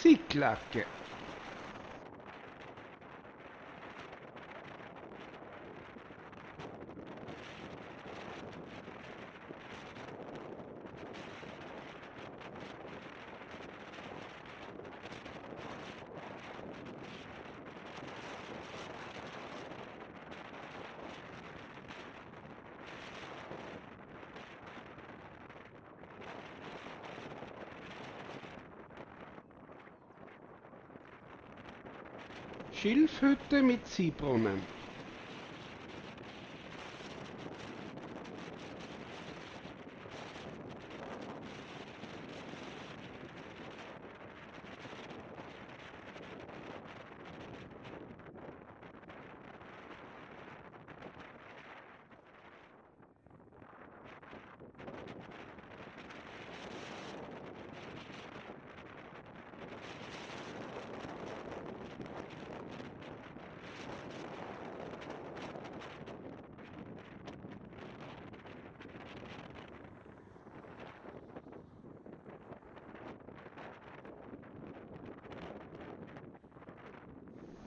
Sì, Schilfhütte mit Ziehbrunnen.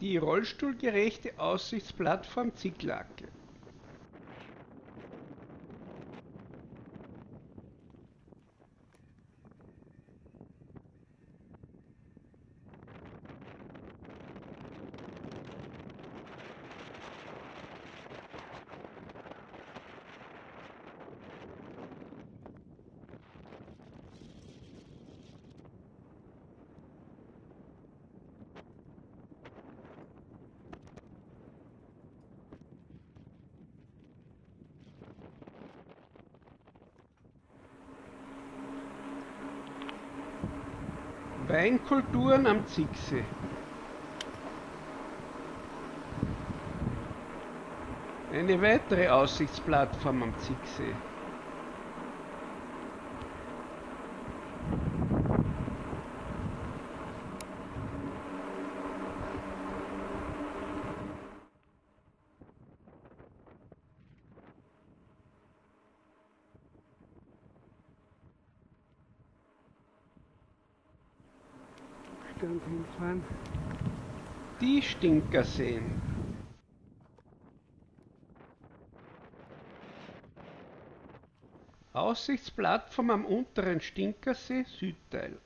Die rollstuhlgerechte Aussichtsplattform Zicklacke. Weinkulturen am Zicksee. Eine weitere Aussichtsplattform am Zicksee. Stand hinfahren. Die Stinkerseen. Aussichtsplattform am unteren Stinkersee, Südteil.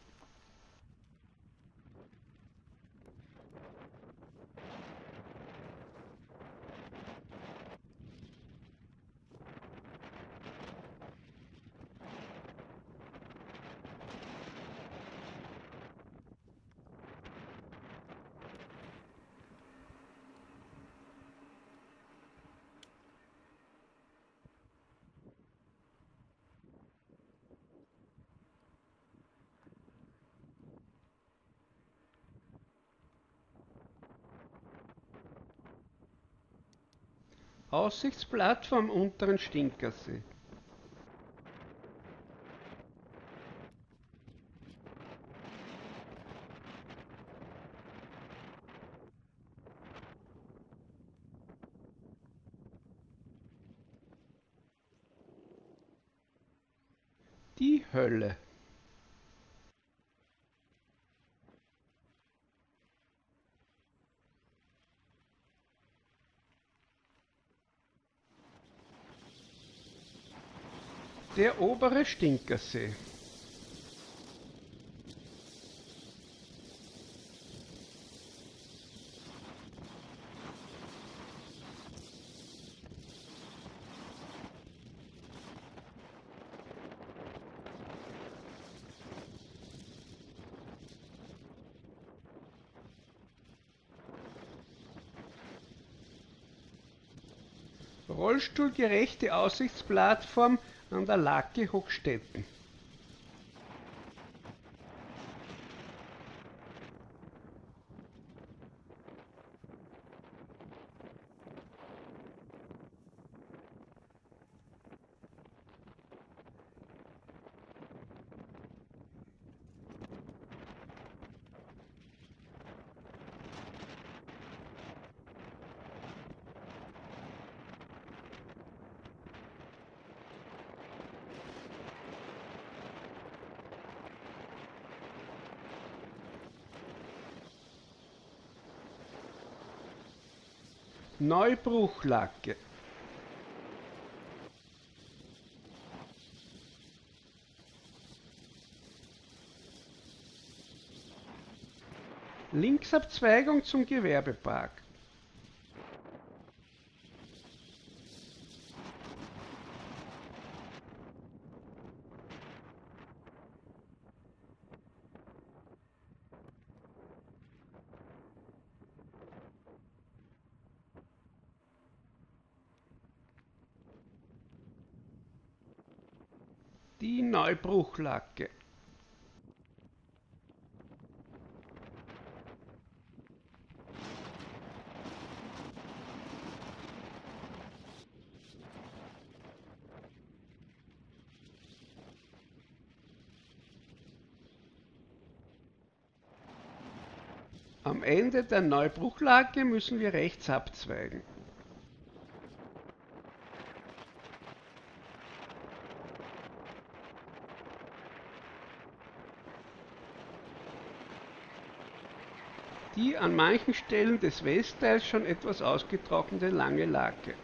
Aussichtsplattform unteren Stinkersee. Die Hölle. Der obere Stinkersee. Rollstuhlgerechte Aussichtsplattform an der Lake Hochstetten. Neubruchlacke. Linksabzweigung zum Gewerbepark. Die Neubruchlacke. Am Ende der Neubruchlage müssen wir rechts abzweigen. Die an manchen Stellen des Westteils schon etwas ausgetrocknete lange Lake.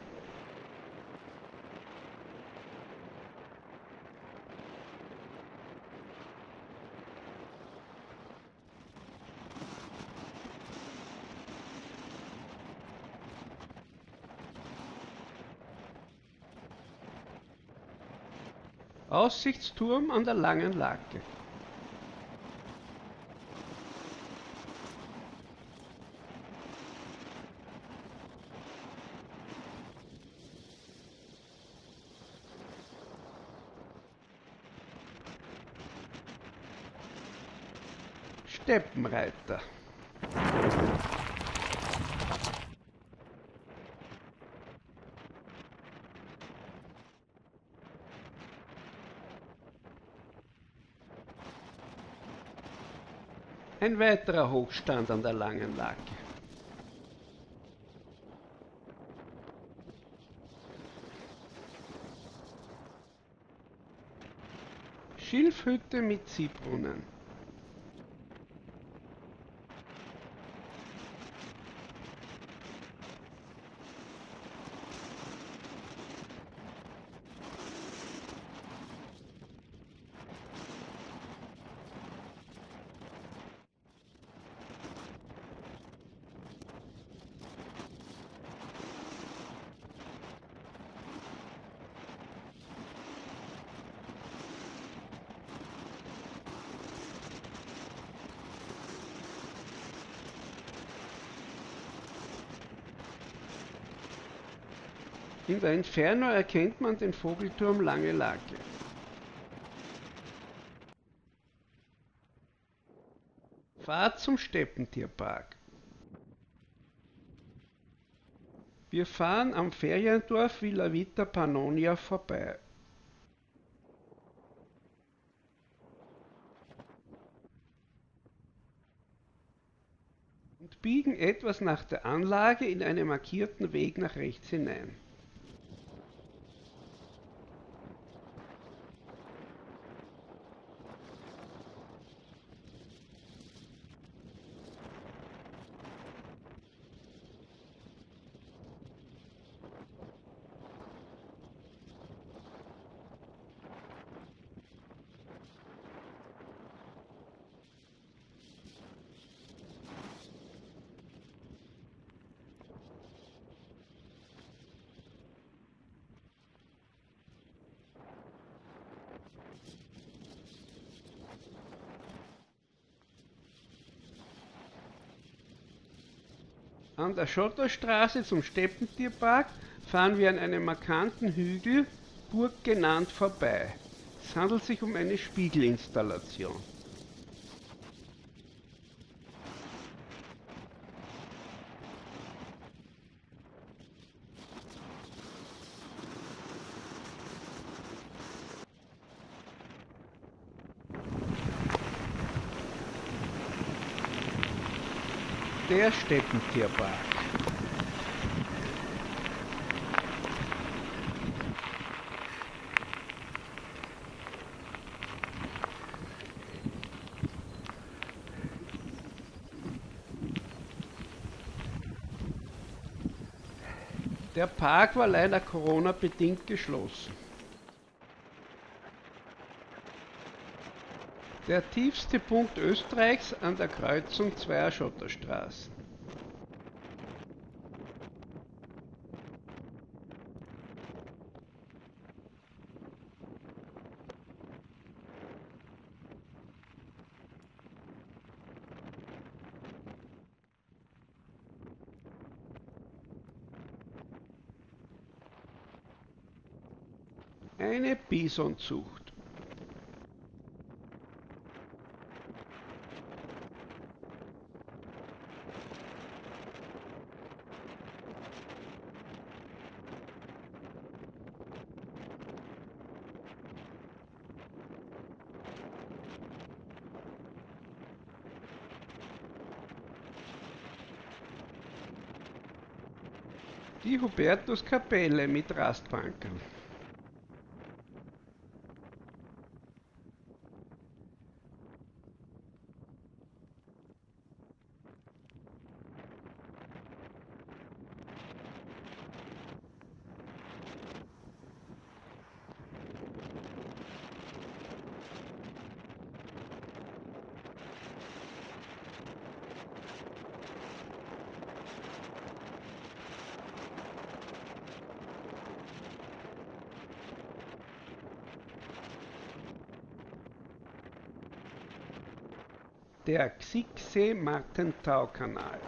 Aussichtsturm an der Langen Lake. Steppenreiter. Ein weiterer Hochstand an der Langen Lake. Schilfhütte mit Ziehbrunnen. In der Entfernung erkennt man den Vogelturm Lange Lake. Fahrt zum Steppentierpark. Wir fahren am Feriendorf Villa Vita Pannonia vorbei. Und biegen etwas nach der Anlage in einen markierten Weg nach rechts hinein. An der Schotterstraße zum Steppentierpark fahren wir an einem markanten Hügel, Burg genannt, vorbei. Es handelt sich um eine Spiegelinstallation. Der Steppentierpark. Der Park war leider Corona-bedingt geschlossen. Der tiefste Punkt Österreichs an der Kreuzung zweier Schotterstraßen. Eine Bisonzucht. Die Hubertuskapelle mit Rastbanken. Der Xigsee-Martentau-Kanal.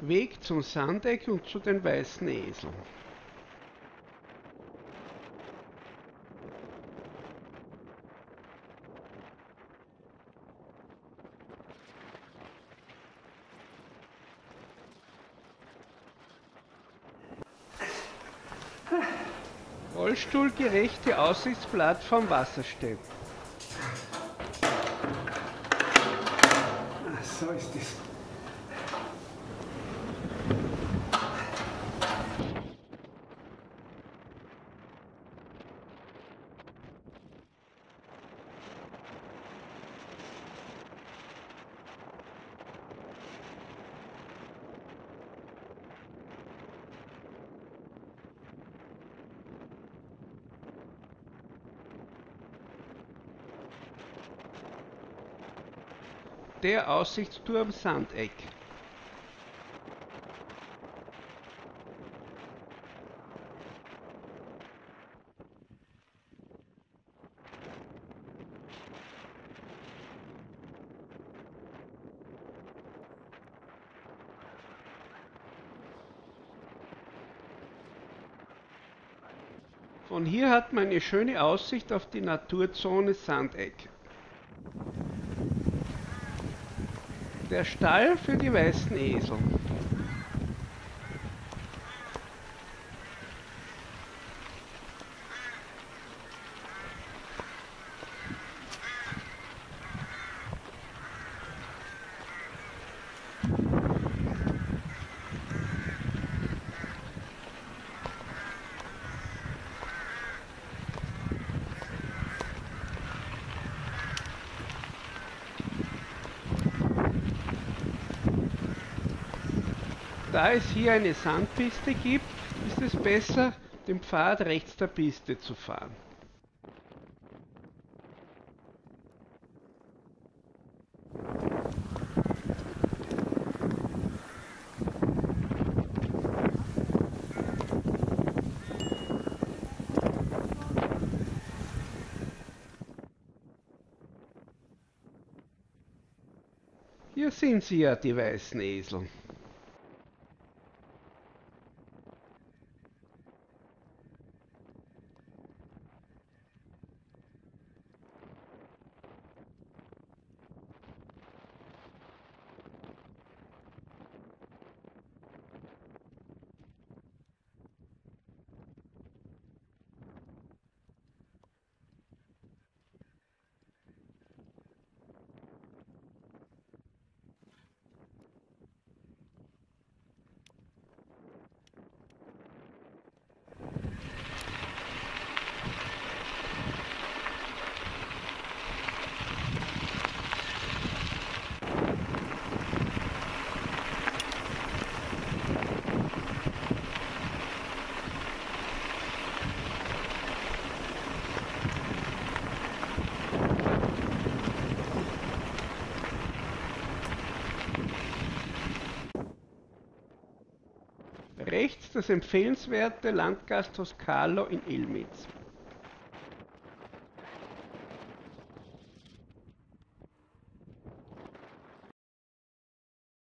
Weg zum Sandeck und zu den weißen Eseln. Rollstuhlgerechte Aussichtsplattform Wasserstedt. Ah, so ist es. Der Aussichtsturm Sandeck. Von hier hat man eine schöne Aussicht auf die Naturzone Sandeck. Der Stall für die weißen Esel. Da es hier eine Sandpiste gibt, ist es besser, den Pfad rechts der Piste zu fahren. Hier sind sie ja, die weißen Esel. Das empfehlenswerte Landgasthaus Carlo in Ilmitz.